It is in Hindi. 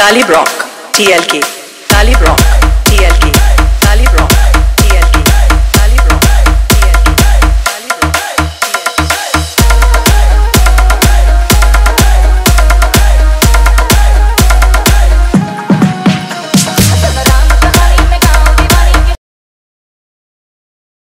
Tali Brock, TLK, Tali Brock.